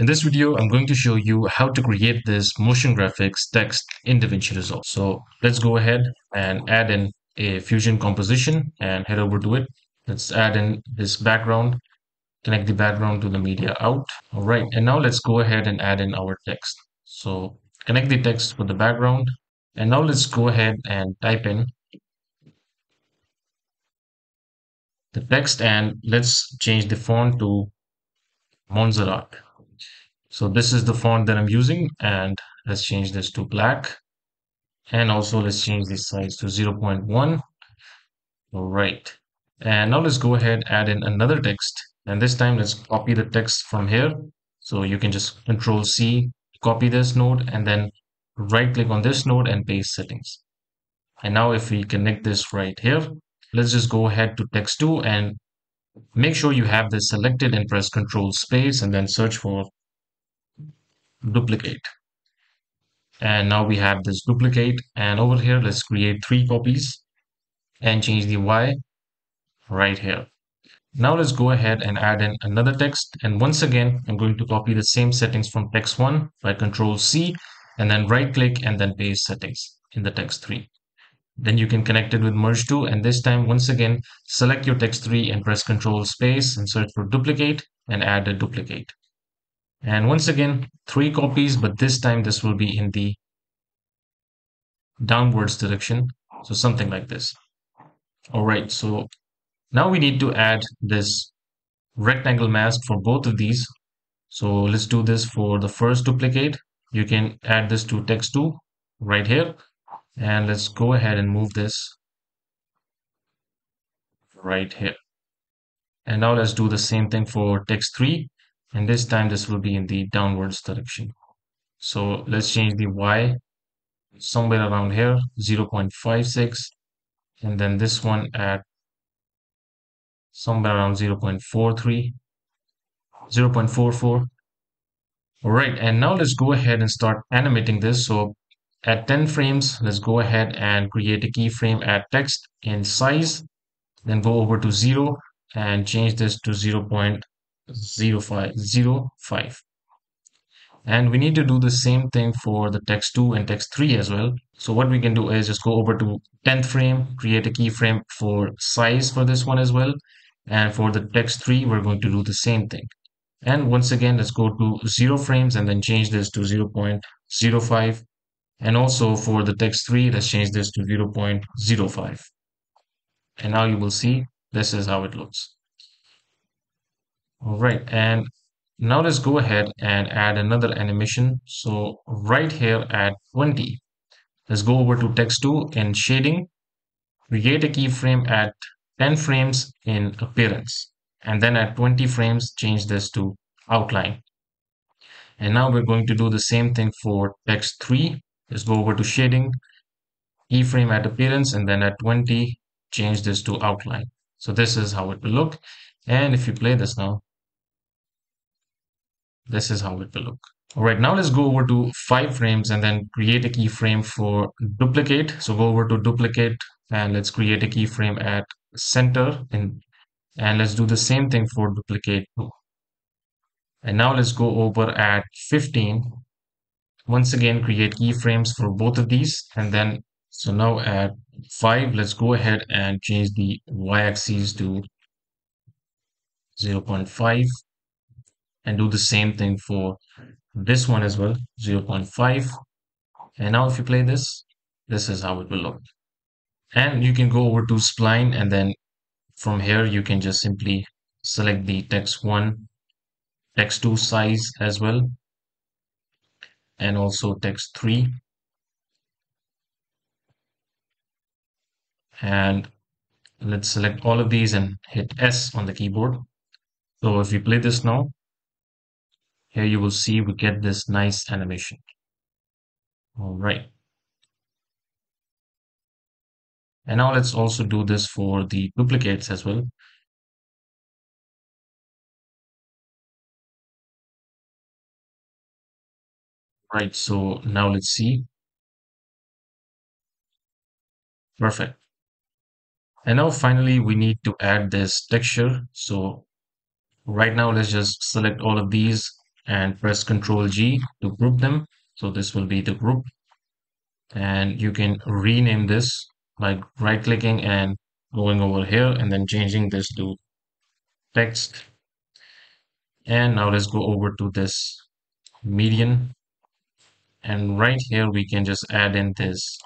In this video, I'm going to show you how to create this motion graphics text in DaVinci Resolve. So let's go ahead and add in a Fusion composition and head over to it. Let's add in this background, connect the background to the media out. All right, and now let's go ahead and add in our text. So connect the text with the background. And now let's go ahead and type in the text and let's change the font to Montserrat. So this is the font that I'm using and let's change this to black. And also let's change the size to 0.1. All right. And now let's go ahead add in another text. And this time let's copy the text from here. So you can just control C, copy this node and then right click on this node and paste settings. And now if we connect this right here, let's just go ahead to text 2 and make sure you have this selected and press control space and then search for duplicate. And now we have this duplicate and over here let's create three copies and change the y right here. Now let's go ahead and add in another text and once again I'm going to copy the same settings from text 1 by control C and then right click and then paste settings in the text 3 then you can connect it with merge 2 and this time once again select your text 3 and press control space and search for duplicate and add a duplicate and once again, three copies, but this time this will be in the downwards direction. So something like this. All right, so now we need to add this rectangle mask for both of these. So let's do this for the first duplicate. You can add this to text 2 right here. And let's go ahead and move this right here. And now let's do the same thing for text 3 and this time this will be in the downwards direction. So let's change the y. Somewhere around here 0.56 and then this one at somewhere around 0.43 0.44 all right and now let's go ahead and start animating this. So at 10 frames let's go ahead and create a keyframe at text in size. Then go over to 0 and change this to 0. 0505 and we need to do the same thing for the text 2 and text 3 as well. So what we can do is just go over to 10th frame create a keyframe for size for this one as well. And for the text 3 we're going to do the same thing. And once again let's go to 0 frames and then change this to 0.05 and also for the text 3 let's change this to 0.05 and now you will see this is how it looks all right, and now let's go ahead and add another animation. So right here at 20, let's go over to text 2 in shading, create a keyframe at 10 frames in appearance, and then at 20 frames, change this to outline. And now we're going to do the same thing for text 3. Let's go over to shading, keyframe at appearance, and then at 20, change this to outline. So this is how it will look. And if you play this now, this is how it will look. All right, now let's go over to five frames and then create a keyframe for duplicate. So go over to duplicate and let's create a keyframe at center and, and let's do the same thing for duplicate two. And now let's go over at 15. Once again, create keyframes for both of these. And then, so now at five, let's go ahead and change the y-axis to 0.5 and do the same thing for this one as well 0.5 and now if you play this this is how it will look. And you can go over to spline and then from here you can just simply select the text 1 text 2 size as well and also text 3 and let's select all of these and hit S on the keyboard. So if you play this now here you will see we get this nice animation. All right. And now let's also do this for the duplicates as well. Right, so now let's see. Perfect. And now finally we need to add this texture. So right now let's just select all of these and press Ctrl G to group them. So this will be the group. And you can rename this by right clicking and going over here and then changing this to text. And now let's go over to this media in. And right here we can just add in this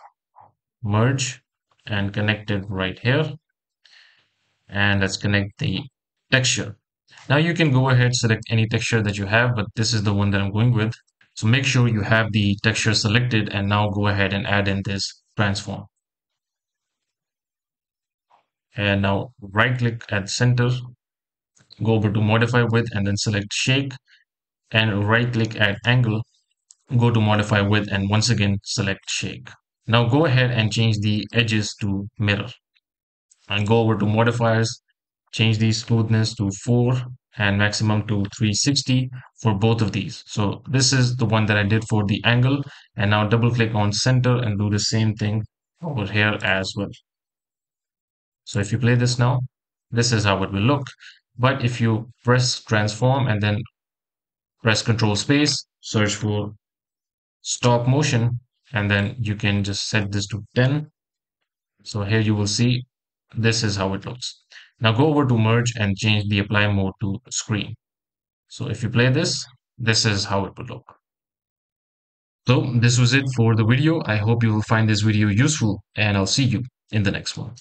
merge and connect it right here. And let's connect the texture now you can go ahead select any texture that you have but this is the one that I'm going with. So make sure you have the texture selected and now go ahead and add in this transform. And now right click at center go over to modify width and then select shake and right click at angle go to modify width and once again select shake now go ahead and change the edges to mirror. And go over to modifiers change the smoothness to 4 and maximum to 360 for both of these. So this is the one that I did for the angle. And now double click on center and do the same thing over here as well. So if you play this now this is how it will look. But if you press transform and then press control space search for stop motion and then you can just set this to 10 so here you will see this is how it looks now go over to merge and change the apply mode to screen. So if you play this this is how it would look. So this was it for the video. I hope you will find this video useful and i'll see you in the next one